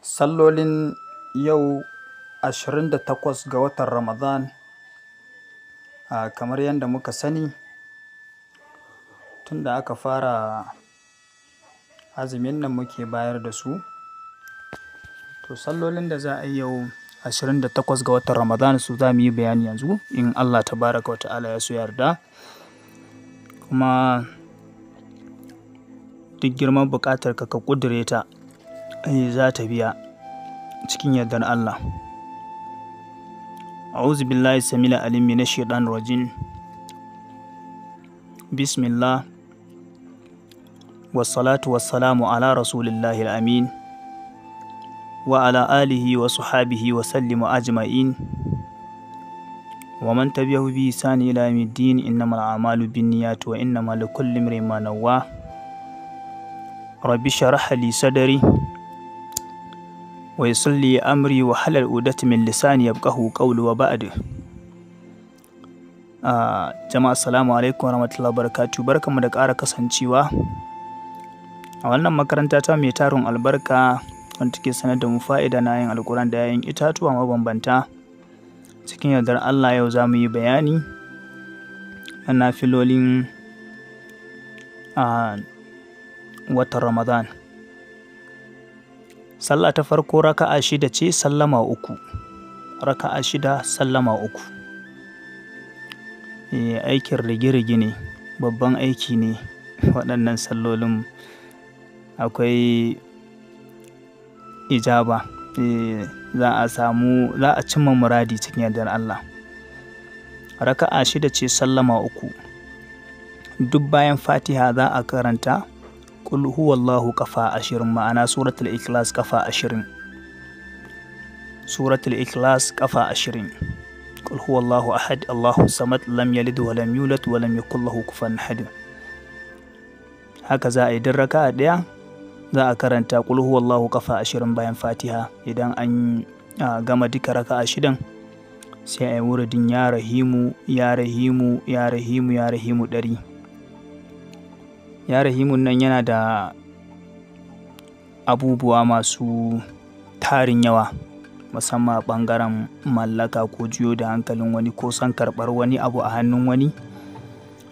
Sallolin yau 28 ga watan Ramadan, a kamar yadda muka sani, tun da aka fara azumin nan muke bayar da su. To sallolin da za a yi yau 28 ga watan Ramadan su za mu yi bayani yanzu in Allah tabaraka wa ta'ala ya so yarda. Kuma duk girman buƙatar ka ka ƙudure ta za ta biya cikin yardar Allah. أعوذ بالله السميع العليم من الشيطان الرجيم بسم الله والصلاة والسلام على رسول الله الأمين وعلى آله وصحابه وسلم أجمعين ومن تبعه بإحسان إلى يوم الدين إنما الأعمال بالنيات وإنما لكل امرئ ما نوى رب اشرح لي صدري ويسر لي أمري وحلل عقدة من لساني يفقه قولي وبعد Uh, jama'a assalamu alaikum warahmatullahi wabarakatuh barkanmu da ƙara kasancewa a wannan makaranta ta mai tarin albarka wanda take sanar da mu fa'ida na yin alkuran da yayin itatuwa mabambanta cikin yardar Allah yau za mu yi bayani na nafilolin a uh, watan Ramadan Sallah ta farko raka'a shida ce sallama uku. Raka'a shida sallama uku. E, aikin rige-rige ne babban aiki ne. Waɗannan sallolin akwai ijaba. E, za a samu za a cimma muradi cikin yardar Allah. Raka'a shida ce sallama uku. Duk bayan fatiha za a karanta kul huwallahu kafa ashirin ma'ana suratul ikhlas kafa ashirin suratul ikhlas kafa ashirin kul huwallahu ahad allahu samad lam yalid wa lam yulad wa lam yakul lahu kufuwan ahad haka za a yi duk raka'a ɗaya za a karanta kul huwallahu kafa ashirin bayan fatiha idan an gama duka raka'a shidan sai a yi wuridin ya rahimu ya rahimu ya rahimu ya rahimu ɗari ya rahimun nan yana da abubuwa masu tarin yawa musamman ɓangaren mallaka ko juyo da hankalin wani ko son karɓar wani abu a hannun wani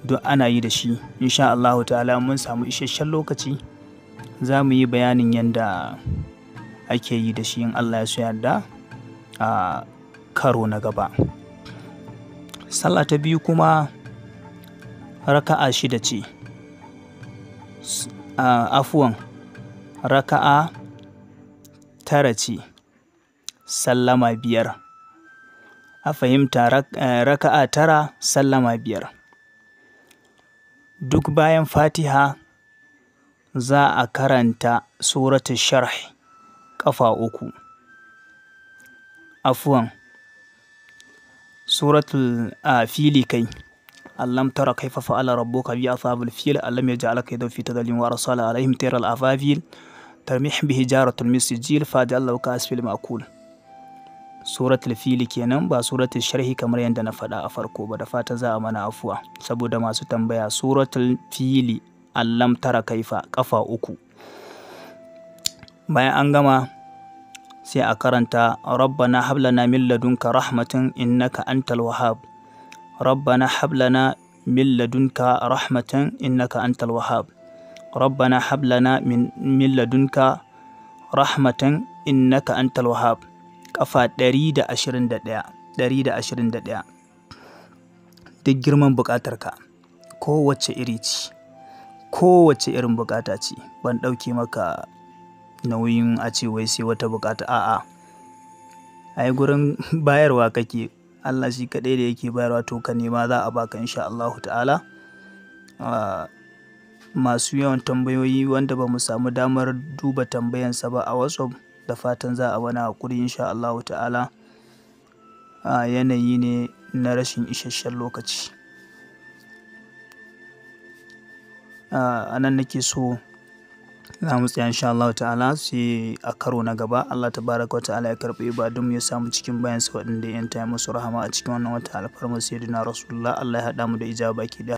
duk ana yi da shi. Insha Allahu ta'ala mun samu isasshen lokaci za mu yi bayanin yadda ake yi da shi in Allah ya so yarda a karo na gaba. Sallah ta biyu kuma raka'a shida ce. Afuwan. Raka'a tara ce. Sallama biyar. A fahimta raka'a tara sallama biyar. Duk bayan fatiha za a karanta suratul sharh ƙafa uku. Afuwan. Suratul fili kai. ألم تر كيف فعل ربك بأصحاب الفيل ألم يجعل كيدهم في تضليل وأرسل عليهم تير الأفافيل ترميح بحجارة من سجيل فجعل له كأسفل مأكول سورة الفيل kenan ba suratul sharhi kamar yadda na faɗa a farko ba da fata za a mana afuwa saboda masu tambaya suratul fili allam tara kaifa kafa uku bayan an gama sai a karanta rabbana hablana min ladunka rahmatin innaka antal wahhab ربنا هب لنا من لدنك رحمة إنك أنت الوهاب ربنا هب لنا من من لدنك رحمة إنك أنت الوهاب kafa ɗari da ashirin da ɗaya ɗari da ashirin da ɗaya duk girman buƙatarka kowace iri ce kowace irin buƙata ce ban ɗauke maka nauyin a ce wai sai wata buƙata a'a ai gurin bayarwa kake Allah shi kaɗai da yake bayarwa to ka nema za a baka insha Allah ta'ala. Masu yawan tambayoyi wanda ba mu samu damar duba tambayansa ba a WhatsApp da fatan za a wani haƙuri insha Allah ta'ala. Yanayi ne na rashin isasshen lokaci. A nan nake so za mu tsaya insha Allah ta'ala sai a karo na gaba. Allah tabaraka wa ta'ala ya karɓi ibadun ya samu cikin bayan sa waɗanda ya yanta musu rahama a cikin wannan wata alfarmar sayyidina rasulullah. Allah ya haɗa mu da ijaba baki ɗaya.